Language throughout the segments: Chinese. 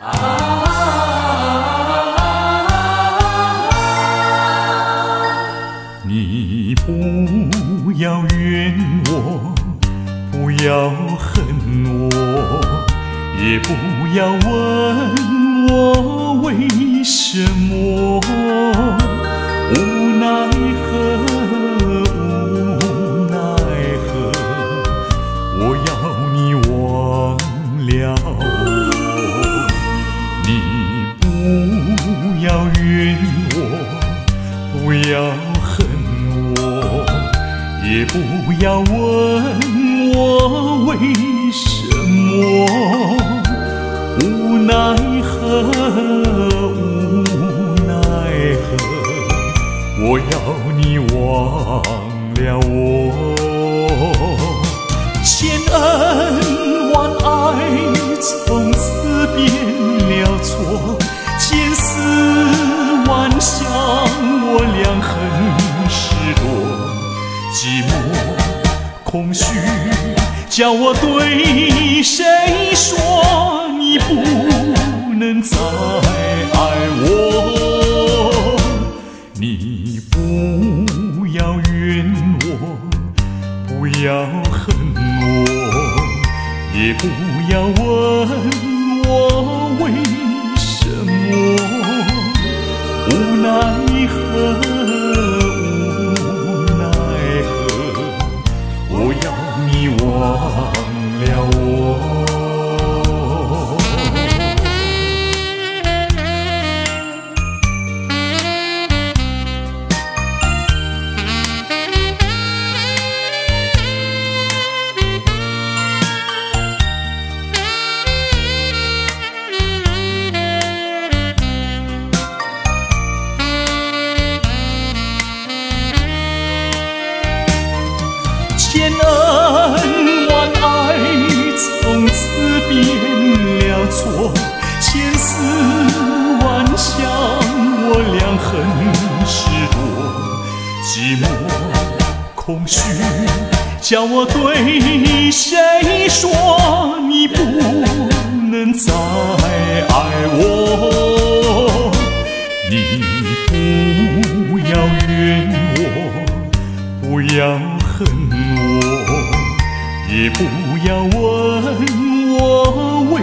啊你不要怨我不要恨我也不要问我为什么。也不要问我为什么。无奈何，无奈何，我要你忘了我。千恩万爱空虚叫我对谁说你不能再爱我？你不要怨我。不要恨我，也不要问我为什么。无奈何，忘了我。错，千思万想我俩很是多，寂寞空虚叫我对谁说你不能再爱我？你不要怨我。不要恨我，也不要问我为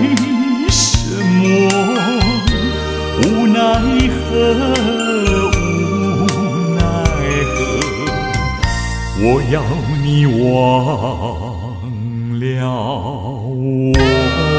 我。无奈何，无奈何，我要你忘了我。